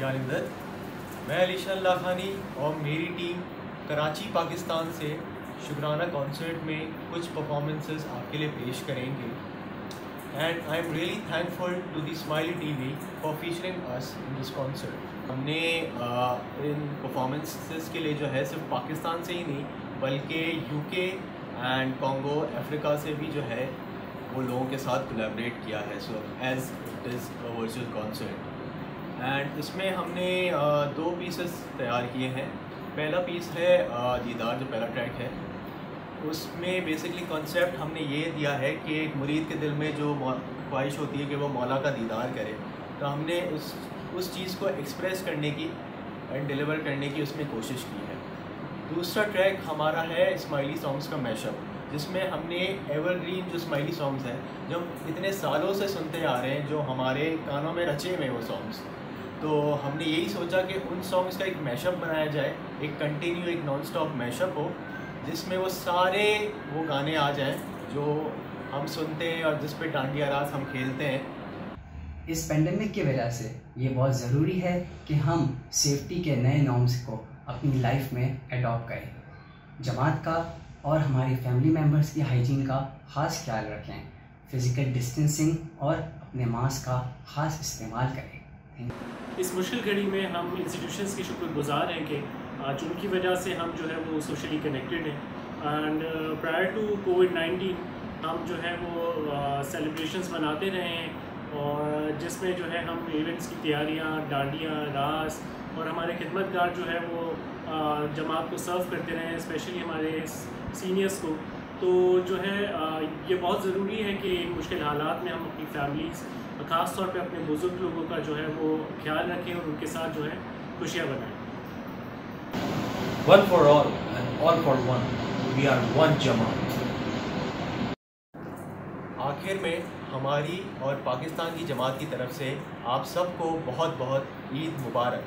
यानिंदर मैं अलीशा अल्लाह खानी और मेरी टीम कराची, पाकिस्तान से शुक्राना कॉन्सर्ट में कुछ परफॉर्मेंसेस आपके लिए पेश करेंगे। And I am really thankful to the Smiley T V for featuring us in this concert हमने इन परफॉर्मेंसेस के लिए जो है सिर्फ़ पाकिस्तान से ही नहीं, बल्कि यूके एंड कॉन्गो अफ्रीका से भी जो है वो लोगों के साथ कोलेबरेट किया है। So as it is virtual concert and इसमें हमने दो पीसेस तैयार किए हैं। पहला पीस है दीदार, जो पहला ट्रैक है। उसमें बेसिकली कॉन्सेप्ट हमने ये दिया है कि एक मुरीद के दिल में जो ख्वाहिश होती है कि वो मौला का दीदार करे। तो हमने उस उस चीज़ को एक्सप्रेस करने की एंड डिलीवर करने की उसमें कोशिश की है। दूसरा ट्रैक हमारा है स्माइली सॉन्ग्स का मैशअप जिसमें हमने एवरग्रीन जो स्माइली सॉन्ग्स हैं, जो हम इतने सालों से सुनते आ रहे हैं, जो हमारे कानों में रचे हुए वो सॉन्ग्स तो हमने यही सोचा कि उन सॉन्ग्स का एक मैशअप बनाया जाए, एक कंटिन्यू एक नॉन स्टॉप मैशअप हो, जिसमें वो सारे वो गाने आ जाएँ, जो हम सुनते हैं और जिस पे डांडिया रास हम खेलते हैं। इस पेंडेमिक की वजह से ये बहुत ज़रूरी है कि हम सेफ्टी के नए नॉर्म्स को अपनी लाइफ में अडॉप्ट करें। जमात का और हमारी फैमिली मेंबर्स की हाइजीन का ख़ास ख्याल रखें। फ़िज़िकल डिस्टेंसिंग और अपने मास्क का ख़ास इस्तेमाल करें। इस मुश्किल घड़ी में हम इंस्टीट्यूशंस के शुक्रगुजार हैं कि जिनकी वजह से हम जो है वो सोशली कनेक्टेड हैं। And prior to Covid nineteen हम जो है वो सेलिब्रेशंस मनाते रहे हैं और जिसमें जो है हम इवेंट्स की तैयारियाँ, डांडियाँ, रास और हमारे खिदमतगार जो है वो जमात को सर्व करते रहे स्पेशली हमारे सीनियर्स को। तो जो है ये बहुत ज़रूरी है कि मुश्किल हालात में हम अपनी फैमिलीज़ ख़ास तौर पे अपने बुज़ुर्ग लोगों का जो है वो ख्याल रखें और उनके साथ जो है खुशियाँ बनाएँ। One for all and all for one. We are one जमात आखिर में हमारी और पाकिस्तान की जमात की तरफ़ से आप सबको बहुत बहुत ईद मुबारक।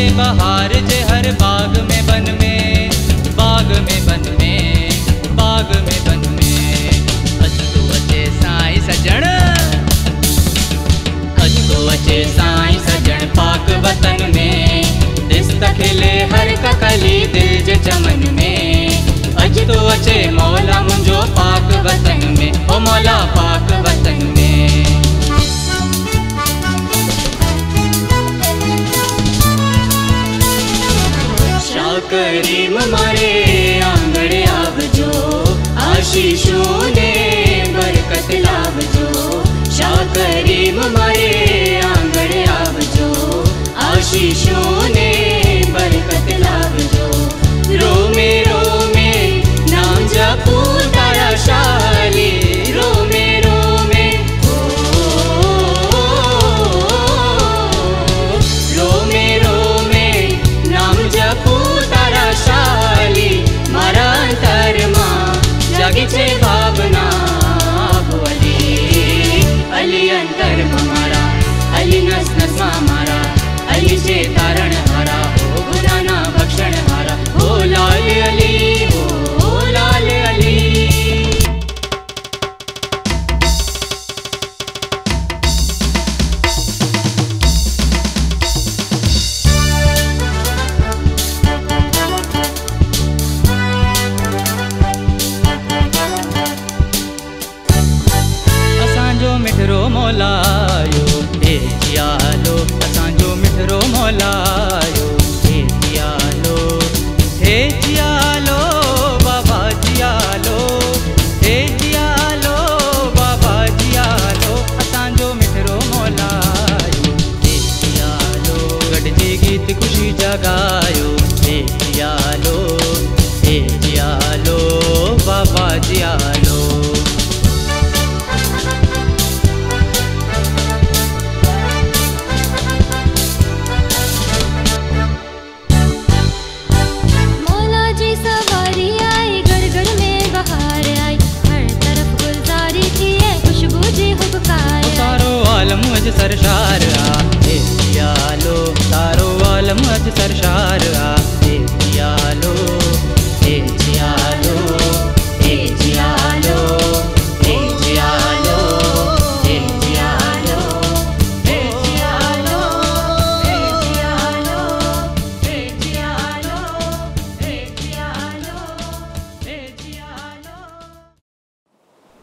जे बहार जे हर बाग में बन में, बाग में बन में, बाग में बन में। अॼु तो अचे साईं सजण अॼु तो अचे साईं सजण पाक वतन में। दिस त खिले हर का कली दिल जे चमन में। अॼु तो अचे मौला मुंहिंजो पाक वतन में, ओ मौला पाक वतन में। करी मरे आङ्गे आवो आशिषो ने गरकटलावजो शाकरी मरे आङ्गळे आवजो आशिषो ने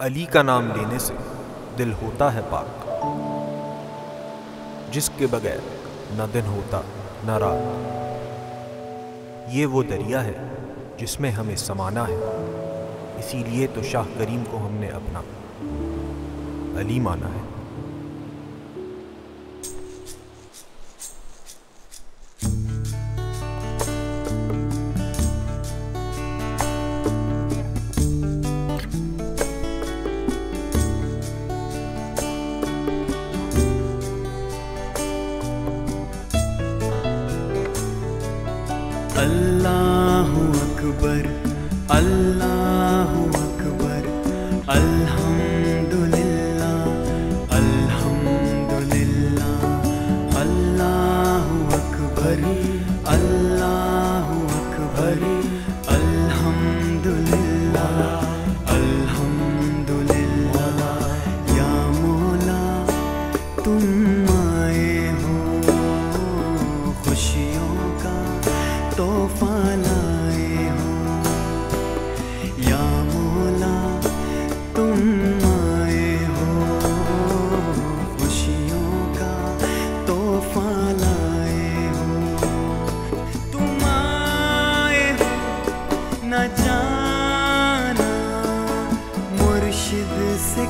अली का नाम लेने से दिल होता है पाक। जिसके बगैर न दिन होता, न रात। ये वो दरिया है जिसमें हमें समाना है। इसीलिए तो शाह करीम को हमने अपना अली माना है।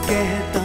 कहता